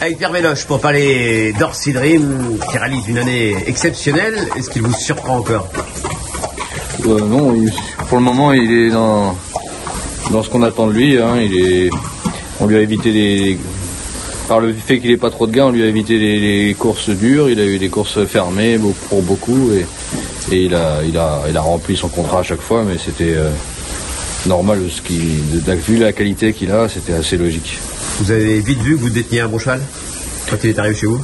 avec Pierre pour parler d'Orsi Dream qui réalise une année exceptionnelle. Est-ce qu'il vous surprend encore? Euh, non, pour le moment, il est dans, ce qu'on attend de lui. hein. On lui a évité. Par le fait qu'il n'ait pas trop de gains, on lui a évité les, courses dures. Il a eu des courses fermées pour beaucoup et, il, a, rempli son contrat à chaque fois, mais c'était euh, normal. Ce qui, vu la qualité qu'il a, c'était assez logique. Vous avez vite vu que vous déteniez un bon cheval quand il est arrivé chez vous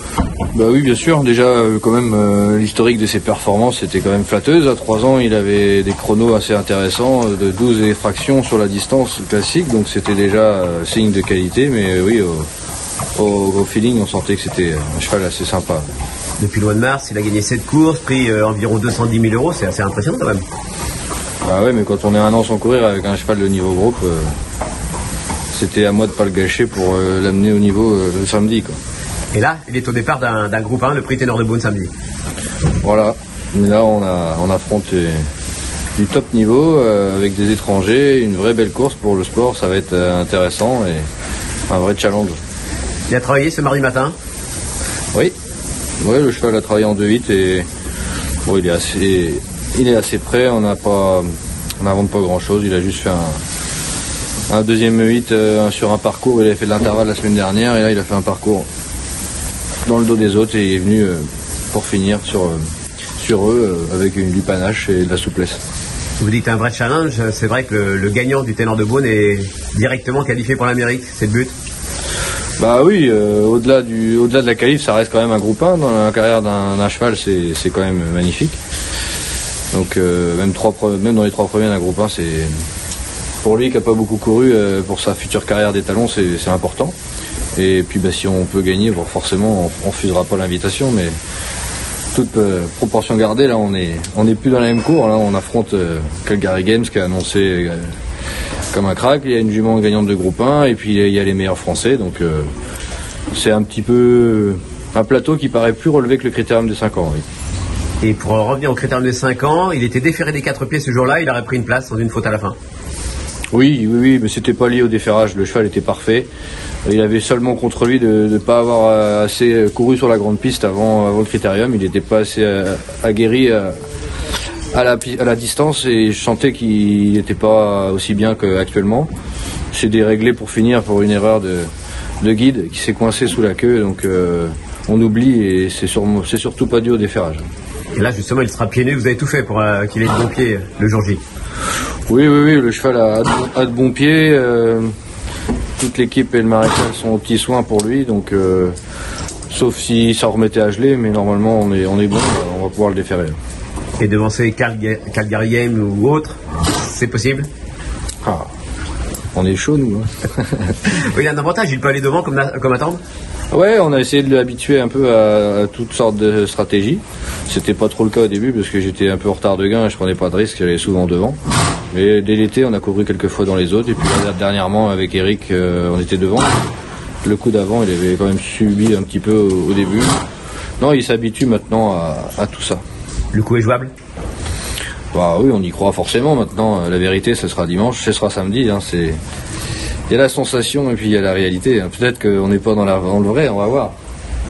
Bah oui, bien sûr. Déjà, euh, quand même, euh, l'historique de ses performances était quand même flatteuse. À 3 ans, il avait des chronos assez intéressants, euh, de 12 et fractions sur la distance classique, donc c'était déjà signe de qualité. Mais oui, au, feeling, on sentait que c'était un cheval assez sympa. Depuis le mois de mars, il a gagné 7 courses, pris environ 210 000 euros. C'est assez impressionnant quand même. Ah ouais, mais quand on est un an sans courir avec un cheval de niveau groupe, c'était à moi de pas le gâcher pour euh, l'amener au niveau euh, le samedi. Quoi. Et là, il est au départ d'un groupe 1, le prix Ténor de Beaune samedi. Voilà. Mais là, on, a, on affronte euh, du top niveau euh, avec des étrangers, une vraie belle course pour le sport. Ça va être intéressant et un vrai challenge. Il a travaillé ce mardi matin? Oui. Ouais, le cheval a travaillé en 2-8 et bon, il est assez, il est assez prêt. On n'a pas, on n'invente pas grand chose. Il a juste fait un, un deuxième 8 euh, sur un parcours. Il avait fait de l'intervalle la semaine dernière et là, il a fait un parcours dans le dos des autres et il est venu euh, pour finir sur, euh, sur eux avec une, du panache et de la souplesse. Vous dites un vrai challenge. C'est vrai que le, le gagnant du Ténor de Beaune est directement qualifié pour l'Amérique. C'est le but? Bah oui, euh, au-delà du, au-delà de la qualif, ça reste quand même un groupe 1. Dans la carrière d'un, cheval, c'est, quand même magnifique. Donc euh, même, trois, même dans les trois premiers d'un groupe 1, c'est pour lui qui a pas beaucoup couru euh, pour sa future carrière d'étalon, c'est, c'est important. Et puis bah, si on peut gagner, forcément, on, on refusera pas l'invitation, mais toute euh, proportion gardée, là, on est, on n'est plus dans la même cour. Là, on affronte euh, Calgary Games qui a annoncé comme un crack. Il y a une jument gagnante de groupe 1 et puis il y a les meilleurs français. Donc c'est un petit peu un plateau qui paraît plus relevé que le critérium de 5 ans. Et pour revenir au critérium de 5 ans, il était déféré des 4 pieds ce jour-là. Il aurait pris une place sans une faute à la fin. Oui, oui, oui, mais c'était pas lié au déferrage. Le cheval était parfait. Il avait seulement contre lui de ne pas avoir euh, assez couru sur la grande piste avant, avant le critérium. Il n'était pas assez euh, aguerri euh, à la, à la distance et je sentais qu'il n'était pas aussi bien qu'actuellement. C'est déréglé pour finir pour une erreur de, de guide qui s'est coincé sous la queue. Donc euh, on oublie et c'est sur- c'est surtout pas dû au déferrage. Et là, justement, il sera pieds nus. Vous avez tout fait pour euh, qu'il ait de bons pieds le jour J. Oui, oui, oui, le cheval a, a de- bons pieds. euh, toute l'équipe et le maréchal sont aux petits soins pour lui, donc euh, sauf si ça remettait à geler, mais normalement on est, on est bon, on va pouvoir le déférer. Et devancer Calga- Calgary Game ou autre, c'est possible? Ah, on est chaud nous. hein. Oui, il a un avantage. Il peut aller devant comme, comme attendre. Ouais, on a essayé de l'habituer un peu à, à toutes sortes de stratégies. C'était pas trop le cas au début parce que j'étais un peu en retard de gain et je prenais pas de risques, j'allais souvent devant. Mais dès l'été, on a couru quelques fois dans les autres et puis là, dernièrement avec Eric, euh, on était devant. Le coup d'avant, il avait quand même subi un petit peu au, au début. Non, il s'habitue maintenant à, à tout ça. Le coup est jouable? Bah oui, on y croit forcément maintenant. Euh, La vérité, ce sera dimanche, ce sera samedi. Hein, c'est... Il y a la sensation et puis il y a la réalité. hein. Peut-être qu'on n'est pas dans, la... dans le vrai, on va voir.